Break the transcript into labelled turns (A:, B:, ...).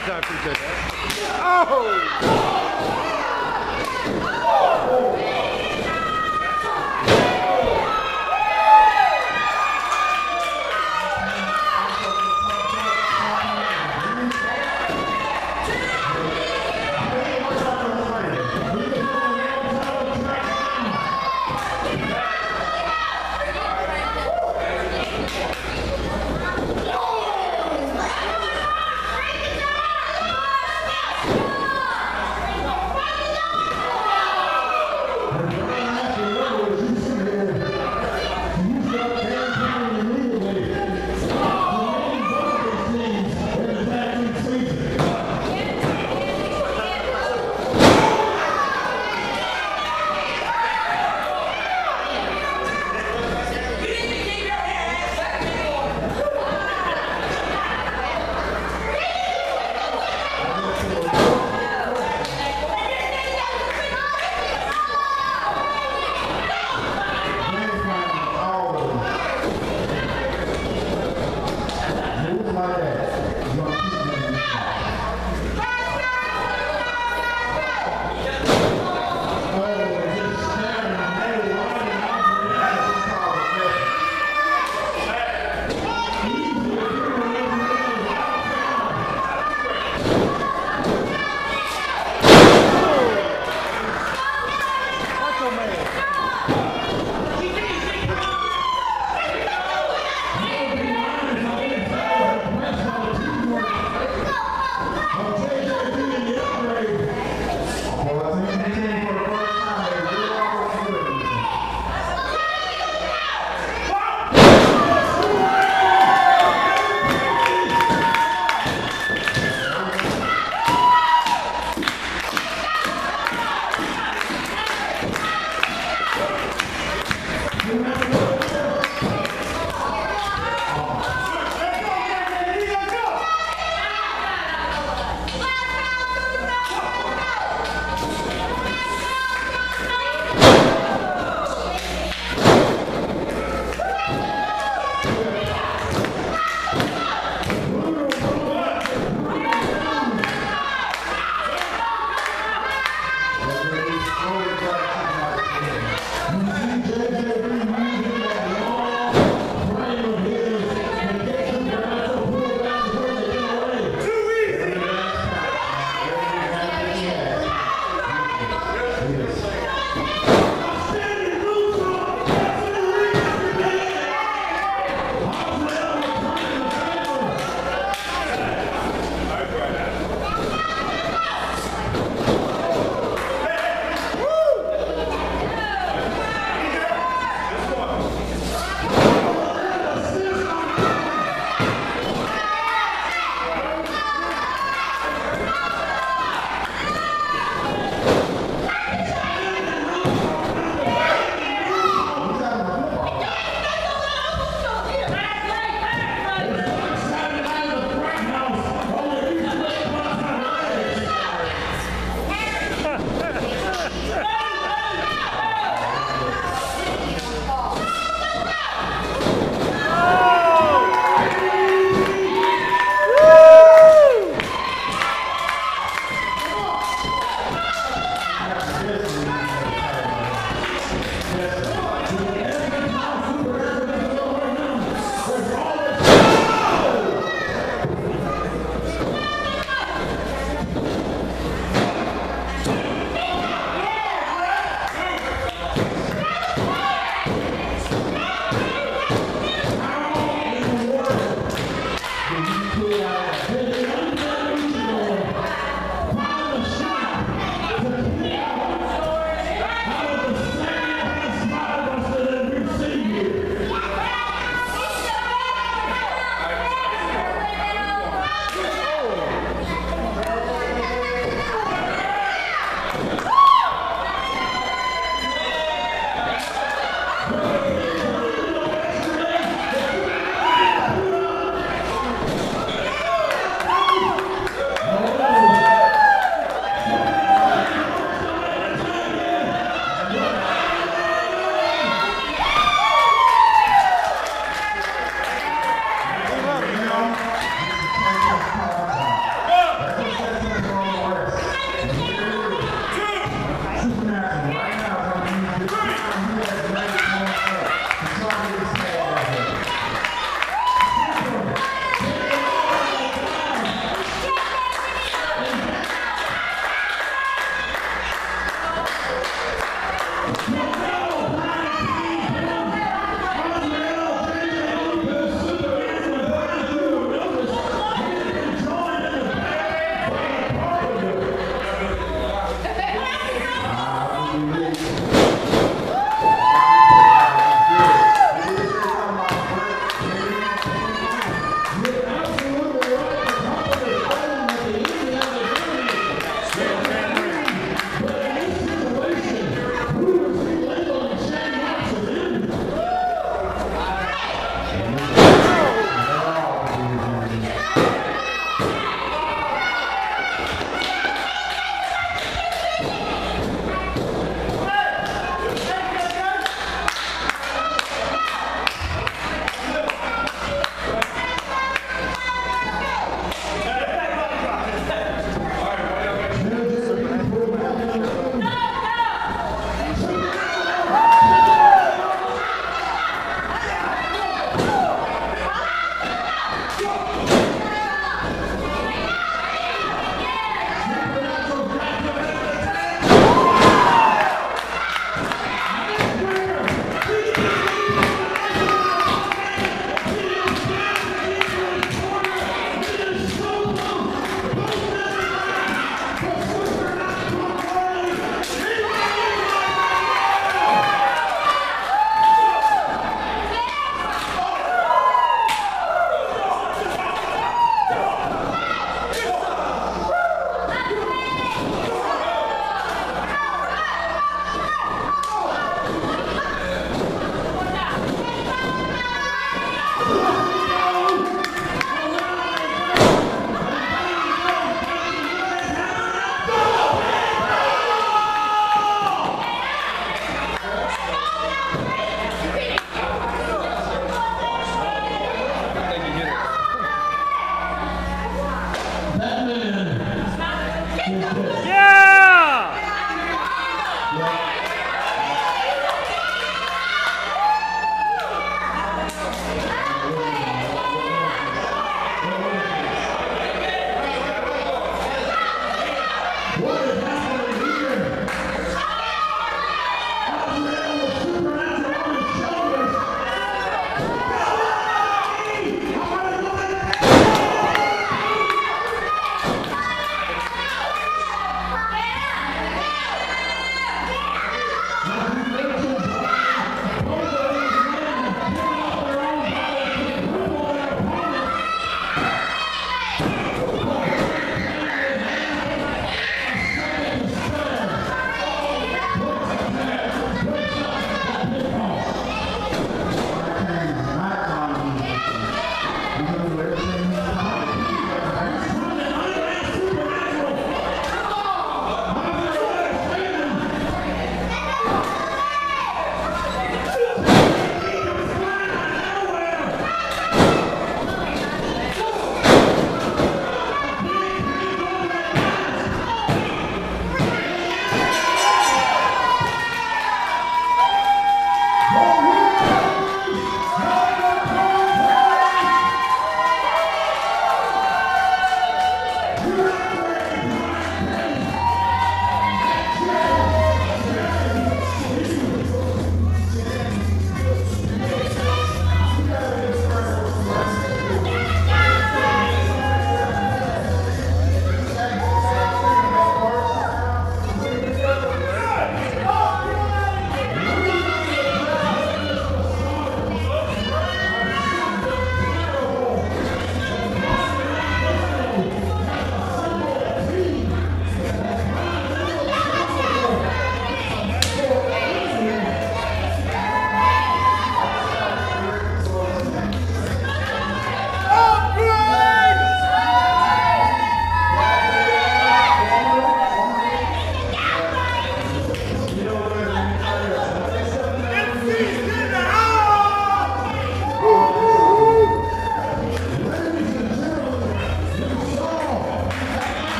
A: Thanks, I appreciate that. Oh! oh! Yeah.